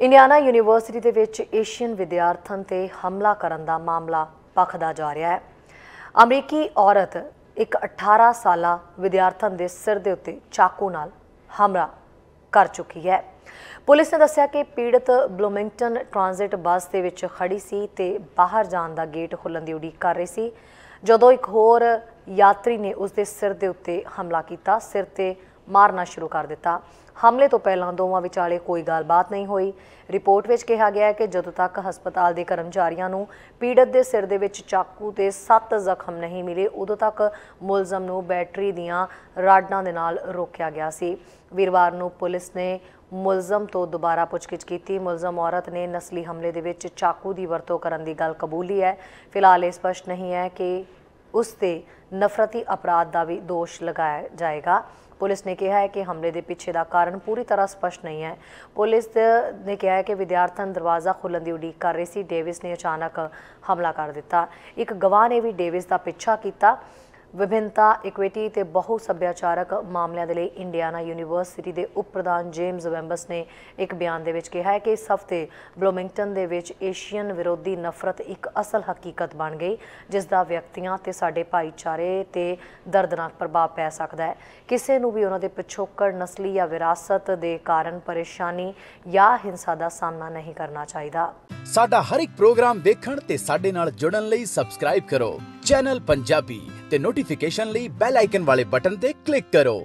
Indiana university ਦੇ ਵਿੱਚ Asian ਵਿਦਿਆਰਥਣ ਤੇ ਹਮਲਾ ਕਰਨ ਦਾ ਮਾਮਲਾ ਭਖਦਾ ਜਾ ਰਿਹਾ ਹੈ। ਅਮਰੀਕੀ ਔਰਤ ਇੱਕ 18 ਸਾਲਾ ਵਿਦਿਆਰਥਣ ਦੇ ਸਿਰ ਦੇ ਉੱਤੇ ਚਾਕੂ ਨਾਲ ਹਮਲਾ ਕਰ ਚੁੱਕੀ ਹੈ। ਪੁਲਿਸ ਨੇ ਦੱਸਿਆ ਕਿ ਪੀੜਤ ਬਲੂਮਿੰਗਟਨ ਟ੍ਰਾਂਜ਼ਿਟ ਬੱਸ ਦੇ ਵਿੱਚ ਖੜੀ ਸੀ ਤੇ ਬਾਹਰ ਜਾਣ ਦਾ ਗੇਟ ਖੁੱਲਣ ਦੀ ਉਡੀਕ ਕਰ ਰਹੀ ਸੀ। ਜਦੋਂ ਇੱਕ ਹੋਰ ਯਾਤਰੀ ਨੇ ਉਸ ਦੇ ਸਿਰ ਦੇ ਉੱਤੇ ਹਮਲਾ ਕੀਤਾ, ਸਿਰ ਤੇ ਮਾਰਨਾ ਸ਼ੁਰੂ ਕਰ ਦਿੱਤਾ। ਹਮਲੇ ਤੋਂ ਪਹਿਲਾਂ ਦੋਵਾਂ ਵਿਚਾਲੇ ਕੋਈ ਗੱਲਬਾਤ ਨਹੀਂ ਹੋਈ। ਰਿਪੋਰਟ ਵਿੱਚ ਕਿਹਾ ਗਿਆ ਹੈ ਕਿ ਜਦੋਂ ਤੱਕ ਹਸਪਤਾਲ ਦੇ ਕਰਮਚਾਰੀਆਂ ਨੂੰ ਪੀੜਤ ਦੇ ਸਿਰ ਦੇ ਵਿੱਚ ਚਾਕੂ ਤੇ 7 ਜ਼ਖਮ ਨਹੀਂ ਮਿਲੇ, ਉਦੋਂ ਤੱਕ ਮੁਲਜ਼ਮ ਨੂੰ ਬੈਟਰੀ ਦੀਆਂ ਰਾਡਾਂ ਦੇ ਨਾਲ ਰੋਕਿਆ ਗਿਆ ਸੀ। ਵੀਰਵਾਰ ਨੂੰ ਪੁਲਿਸ ਨੇ ਮੁਲਜ਼ਮ ਤੋਂ ਦੁਬਾਰਾ ਪੁੱਛਗਿੱਛ ਕੀਤੀ। ਮੁਲਜ਼ਮ ਔਰਤ ਨੇ ਨਸਲੀ ਹਮਲੇ ਦੇ ਵਿੱਚ ਚਾਕੂ ਦੀ ਵਰਤੋਂ ਕਰਨ ਦੀ ਗੱਲ ਕਬੂਲੀ ਹੈ। ਫਿਲਹਾਲ ਇਹ ਸਪਸ਼ਟ ਨਹੀਂ ਹੈ ਕਿ ਉਸ ਤੇ ਨਫ਼ਰਤੀ ਅਪਰਾਧ ਦਾ ਵੀ ਦੋਸ਼ ਲਗਾਇਆ ਜਾਏਗਾ। ਪੁਲਿਸ ਨੇ ਕਿਹਾ ਹੈ ਕਿ ਹਮਲੇ ਦੇ ਪਿੱਛੇ ਦਾ ਕਾਰਨ ਪੂਰੀ ਤਰ੍ਹਾਂ ਸਪਸ਼ਟ ਨਹੀਂ ਹੈ। ਪੁਲਿਸ ਨੇ ਕਿਹਾ ਹੈ ਕਿ ਵਿਦਿਆਰਥਣ ਦਰਵਾਜ਼ਾ ਖੋਲ੍ਹਣ ਦੀ ਉਡੀਕ ਕਰ ਰਹੇ ਸੀ। ਡੇਵਿਸ ਨੇ ਅਚਾਨਕ ਹਮਲਾ ਕਰ ਦਿੱਤਾ। ਇੱਕ ਗਵਾਹ ਨੇ ਵੀ ਡੇਵਿਸ ਦਾ ਪਿੱਛਾ ਕੀਤਾ। ਵਿਭਿੰਨਤਾ ਇਕੁਇਟੀ ਤੇ ਬਹੁ ਸੱਭਿਆਚਾਰਕ ਮਾਮਲਿਆਂ ਦੇ ਲਈ ਇੰਡੀਆਨਾ ਯੂਨੀਵਰਸਿਟੀ ਦੇ ਉਪ ਪ੍ਰਧਾਨ ਜੇਮਸ ਵੈਂਬਸ ਨੇ ਇੱਕ ਬਿਆਨ ਦੇ ਵਿੱਚ ਕਿਹਾ ਹੈ ਕਿ ਇਸ ਹਫ਼ਤੇ ਬਲੂਮਿੰਗਟਨ ਦੇ ਵਿੱਚ ਏਸ਼ੀਅਨ ਵਿਰੋਧੀ ਨਫ਼ਰਤ ਇੱਕ ਅਸਲ ਹਕੀਕਤ ਬਣ ਗਈ, ਜਿਸ ਦਾ ਵਿਅਕਤੀਆਂ ਤੇ ਸਾਡੇ ਭਾਈਚਾਰੇ ਤੇ ਦਰਦਨਾਕ ਪ੍ਰਭਾਵ ਪੈ ਸਕਦਾ ਹੈ। ਕਿਸੇ ਨੂੰ ਵੀ ਉਹਨਾਂ ਦੇ ਪਿਛੋਕੜ, ਨਸਲੀ ਜਾਂ ਵਿਰਾਸਤ ਦੇ ਕਾਰਨ ਪਰੇਸ਼ਾਨੀ ਜਾਂ ਹਿੰਸਾ ਦਾ ਸਾਹਮਣਾ ਨਹੀਂ ਕਰਨਾ ਚਾਹੀਦਾ। ਸਾਡਾ ਹਰ ਇੱਕ ਪ੍ਰੋਗਰਾਮ ਦੇਖਣ ਤੇ ਸਾਡੇ ਨਾਲ ਜੁੜਨ ਲਈ ਸਬਸਕ੍ਰਾਈਬ ਕਰੋ। ਚੈਨਲ ਪੰਜਾਬੀ ਤੇ ਨੋਟੀਫਿਕੇਸ਼ਨ ਲਈ ਬੈਲ ਆਈਕਨ ਵਾਲੇ ਬਟਨ ਤੇ ਕਲਿੱਕ ਕਰੋ।